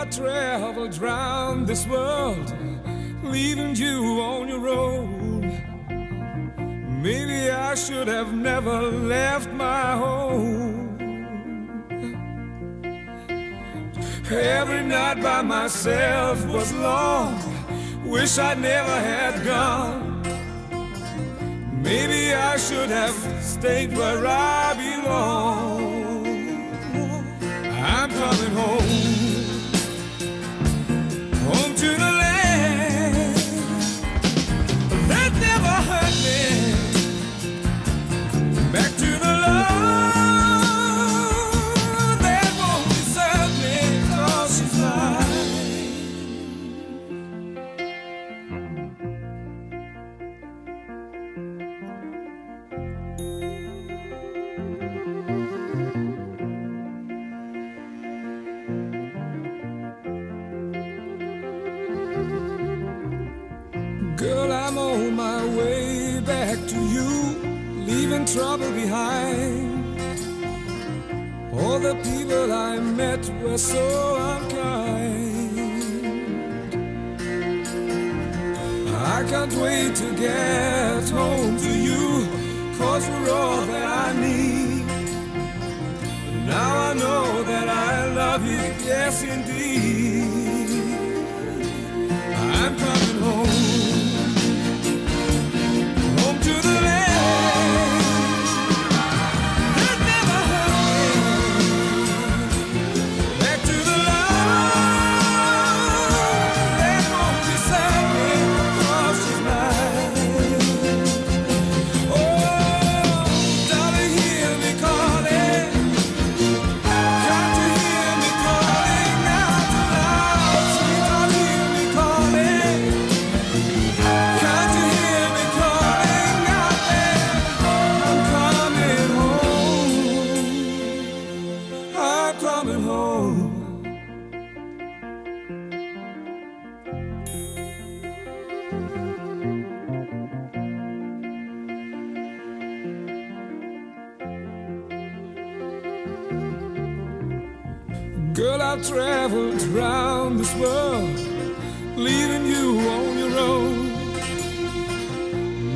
I traveled round this world, leaving you on your own. Maybe I should have never left my home. Every night by myself was long. Wish I never had gone. Maybe I should have stayed where I belong. I'm coming. Home trouble behind. All the people I met were so unkind. I can't wait to get home to you, cause we're all that I need. Now I know that I love you, yes indeed. I'm coming. Home Girl, I've traveled around this world, leaving you on your own.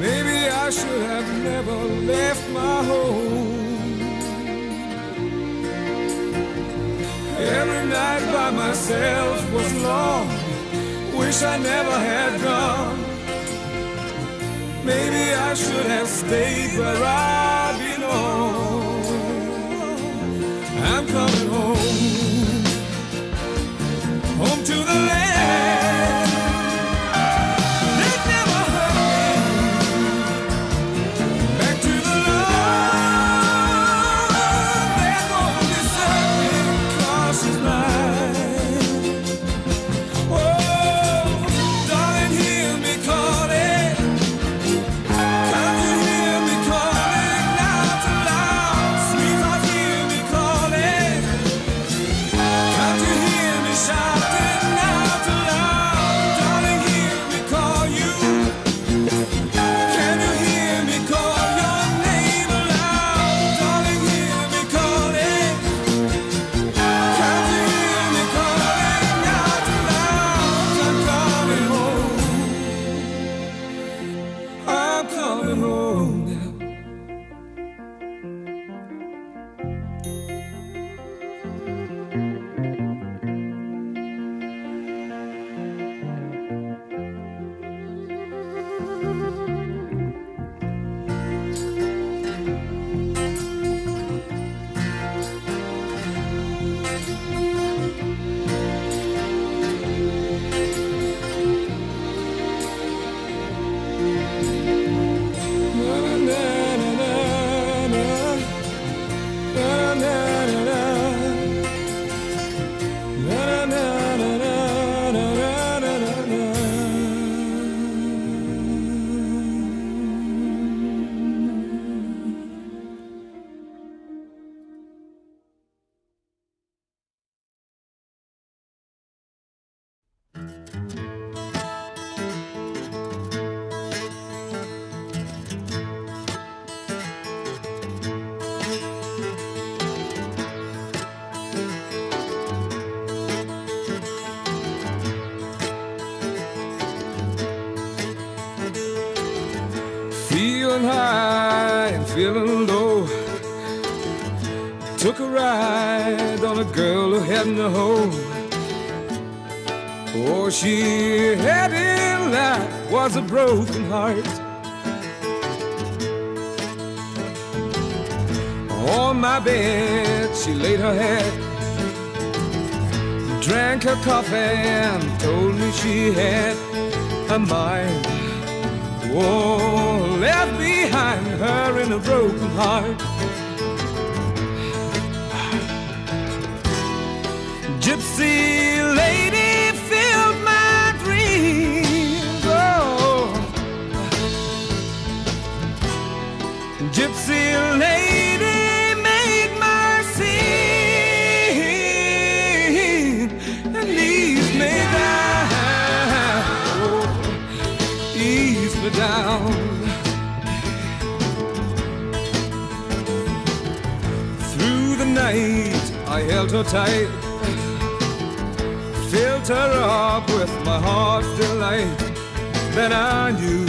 Maybe I should have never left my home. Every night by myself was long. Wish I never had gone. Maybe I should have stayed where I belong. I'm coming home. Took a ride on a girl who had no home. All she had in life was a broken heart. On my bed, she laid her head, drank her coffee, and told me she had a mind. Oh, left behind her in a broken heart. Gypsy lady filled my dreams. Oh, Gypsy lady made my me down. Ease me down. Through the night, I held her tight filled her up with my heart's delight. Then I knew,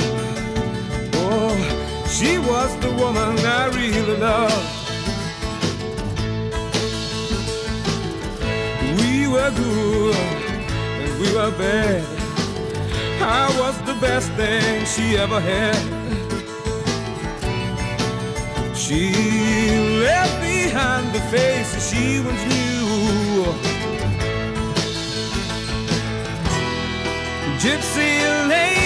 oh, she was the woman I really loved. We were good and we were bad. I was the best thing she ever had. She left behind the faces she once knew. Gypsy lady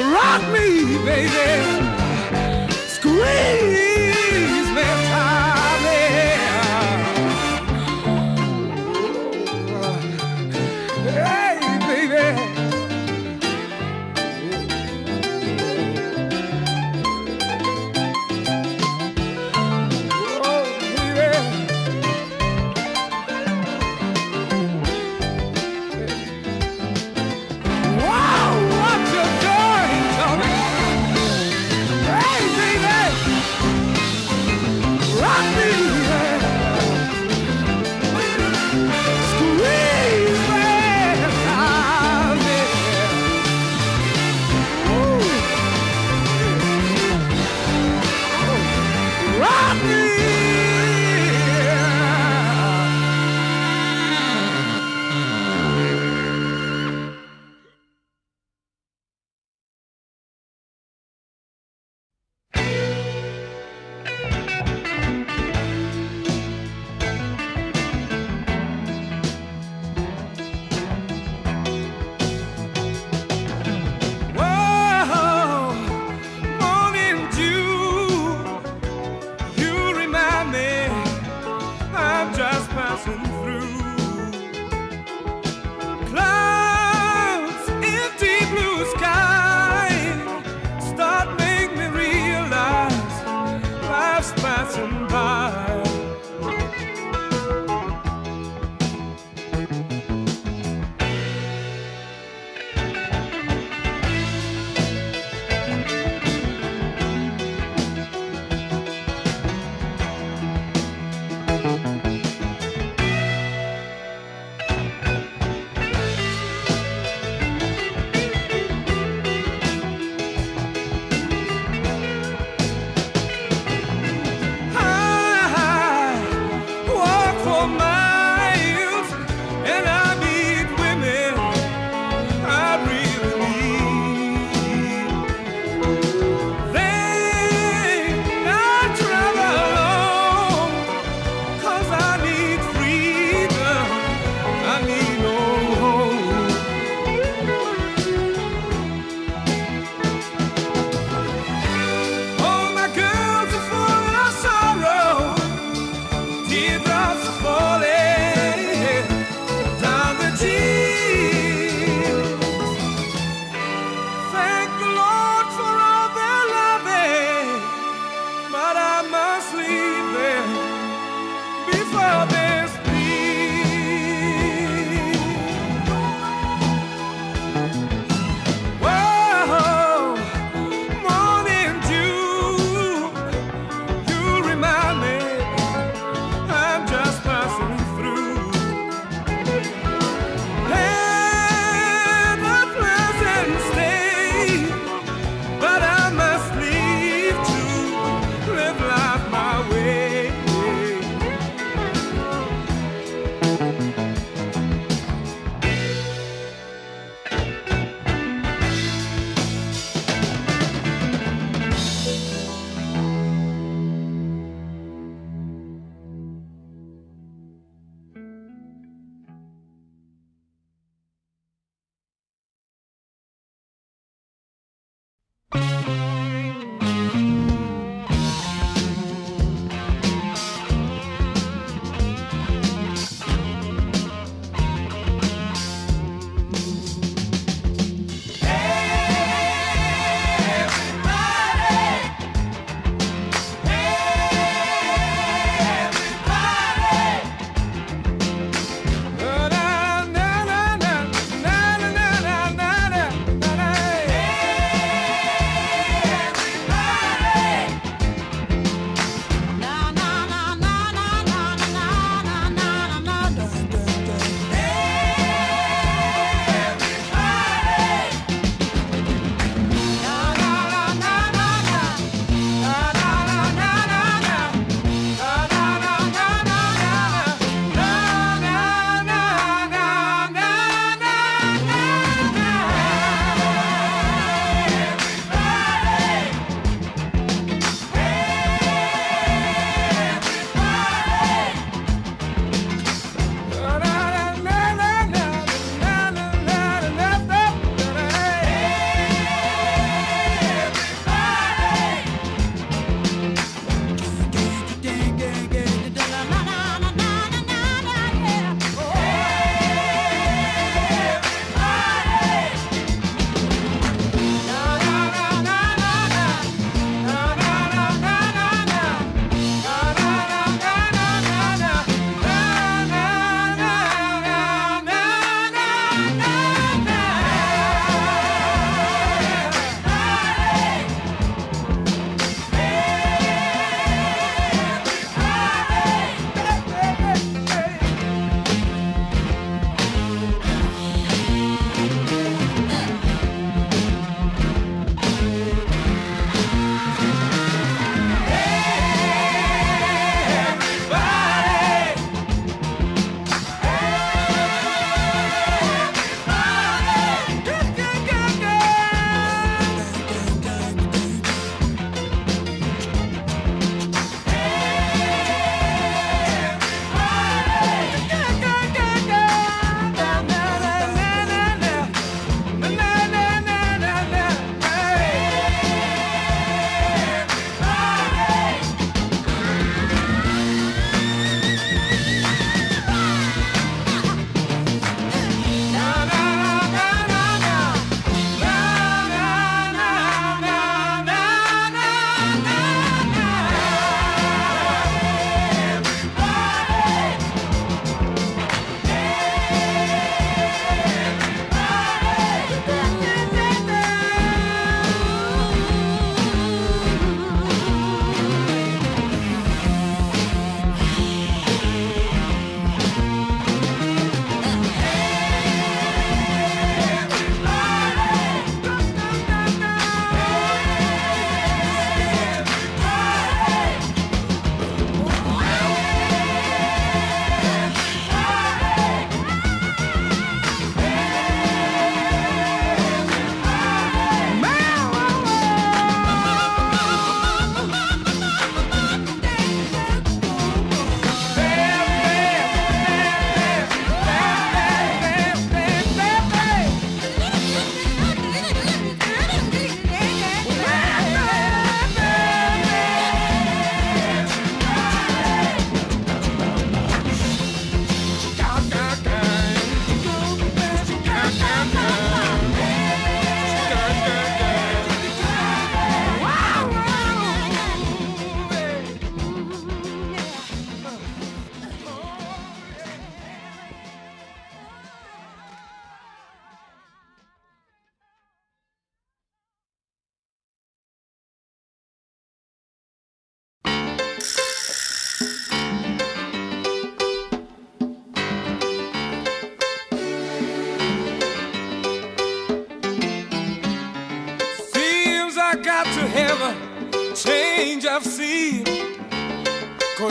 Rock me, baby.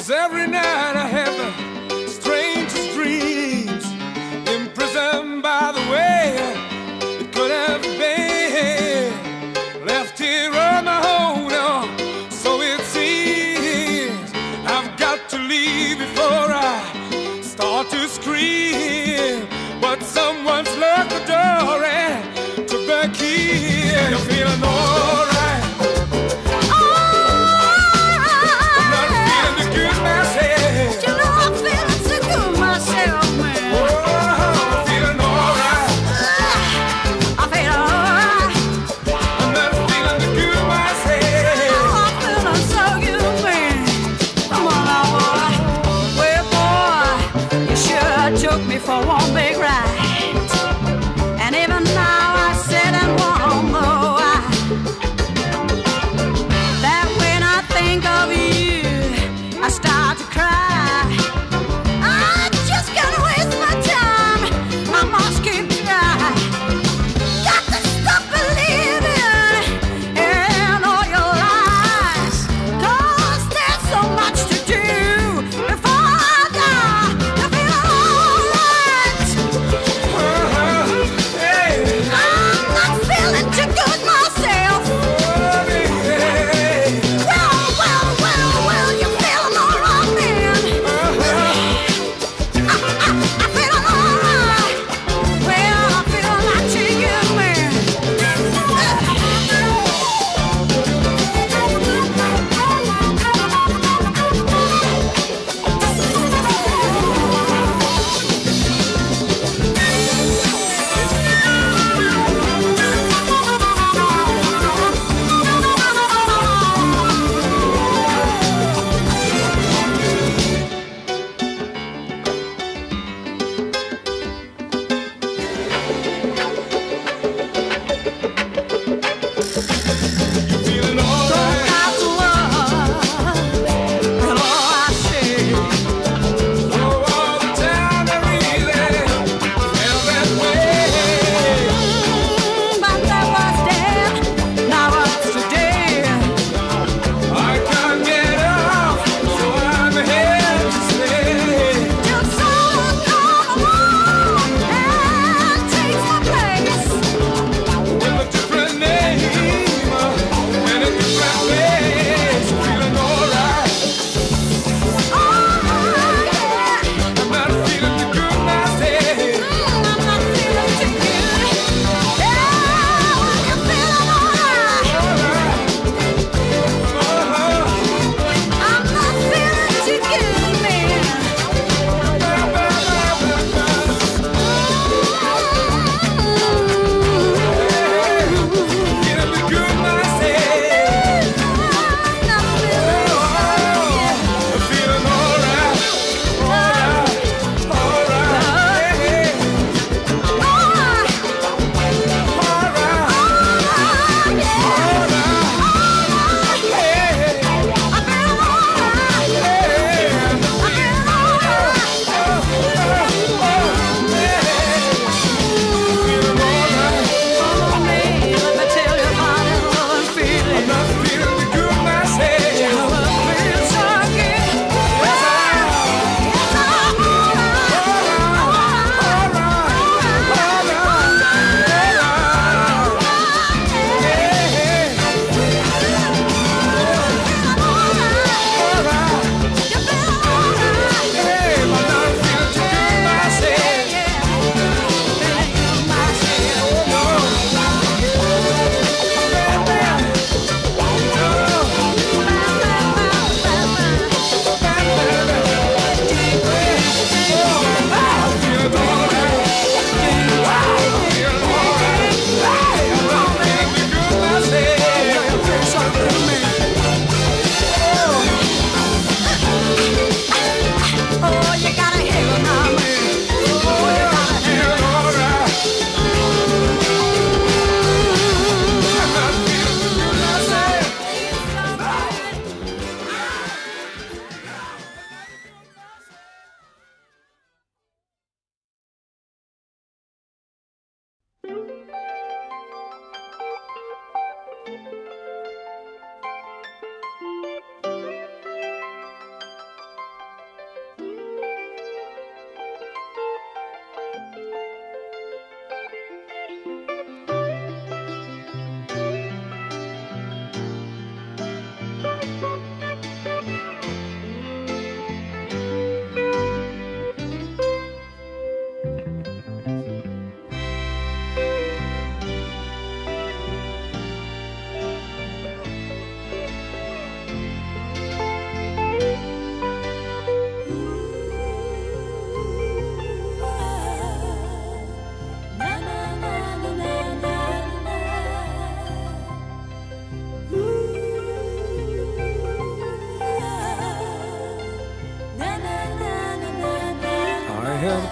Cause every night I have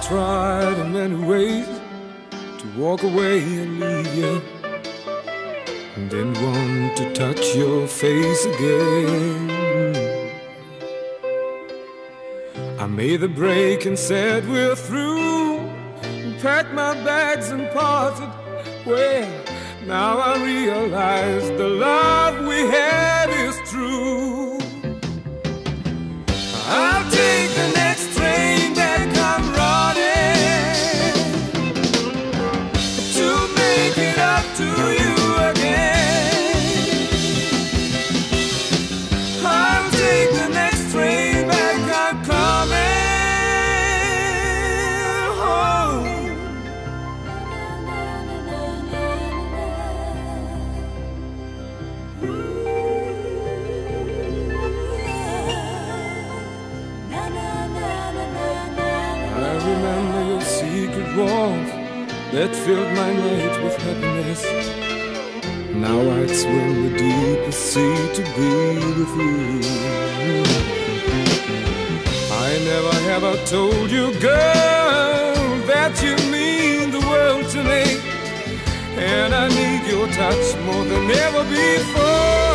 tried in many ways to walk away and leave you. And didn't want to touch your face again. I made the break and said we're through. And packed my bags and parted. Well, now I realize the love Now I'd swim the deepest sea to be with you. I never have I told you, girl, that you mean the world to me. And I need your touch more than ever before.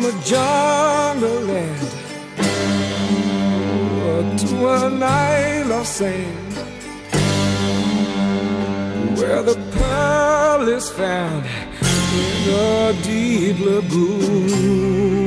From a jungle land to an isle of sand where the pearl is found in a deep lagoon.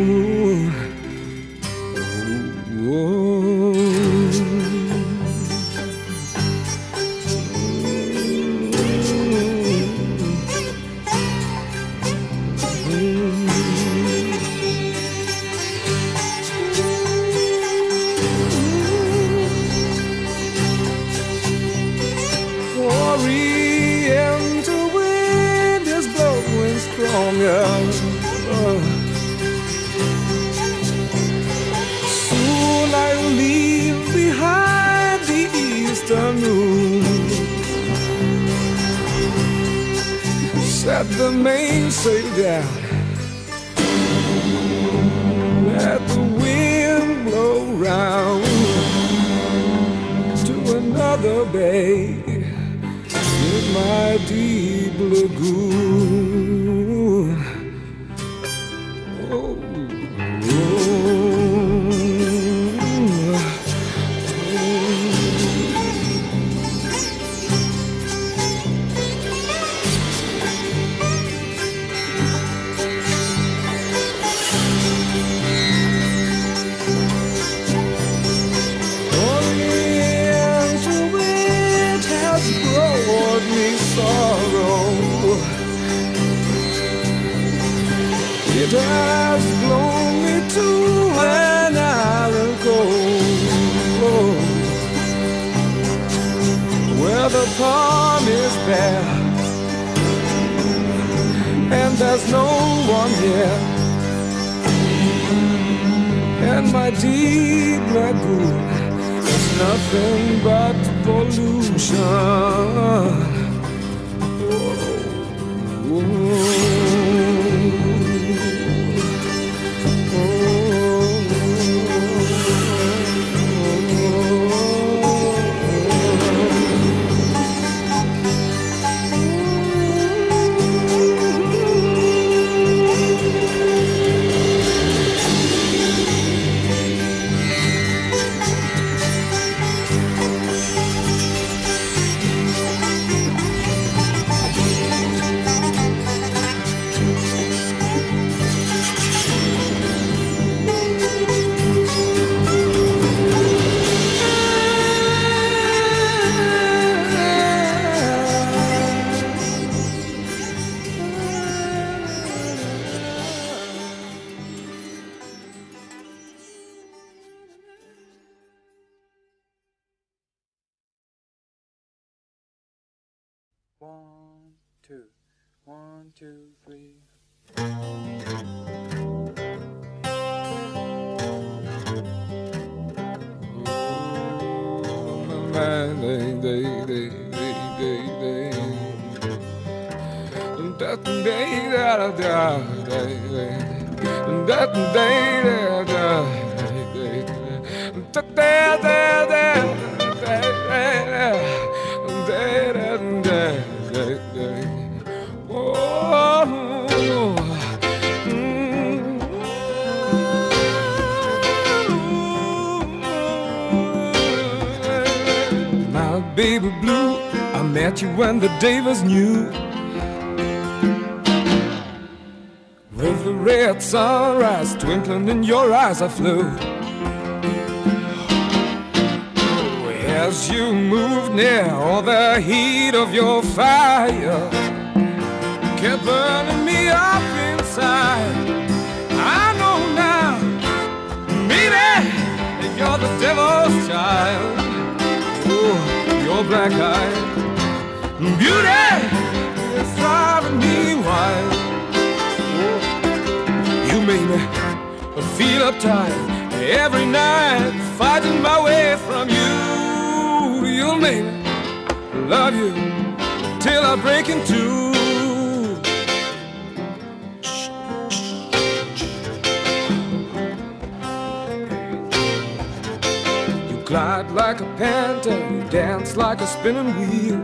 Another bay in my deep lagoon. One here. And my deep lagoon is nothing but pollution. Baby blue, I met you when the day was new. With the red sunrise twinkling in your eyes, I flew. As you moved near, all the heat of your fire kept burning me up inside. I know now, that you're the devil's child. Oh, your black eye beauty is driving me wild. Oh, you make me feel uptight every night, fighting my way from you. You'll make me love you till I break in two. You glide like a panther, you dance like a spinning wheel.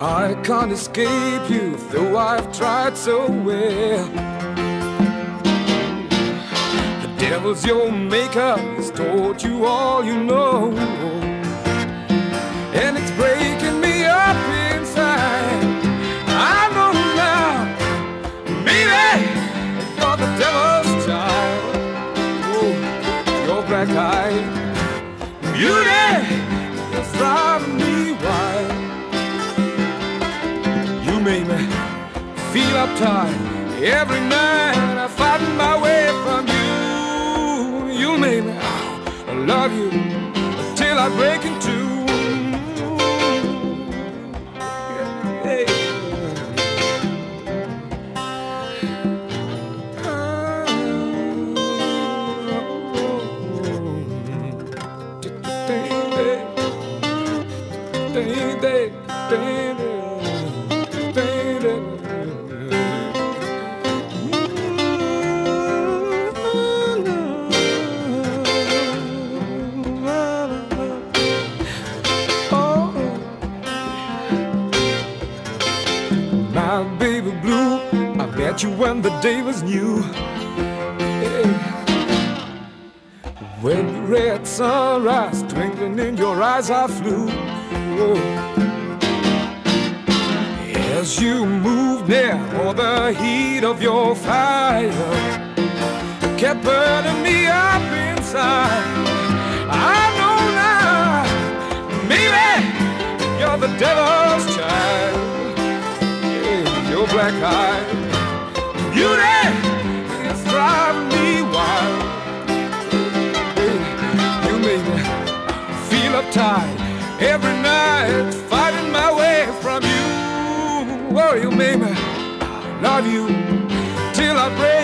I can't escape you, though I've tried so well. The devil's your maker, has taught you all you know. Your beauty is driving me wild. You make me feel uptight every night. I fight my way from you. You make me oh, love you till I break in met you when the day was new. Yeah. When the red sunrise twinkling in your eyes, I flew. As you moved near, all the heat of your fire kept burning me up inside. I know now, baby, you're the devil's child. Yeah, your black eye beauty me wild. You made me feel uptight every night, fighting my way from you. Oh, you made me love you till I break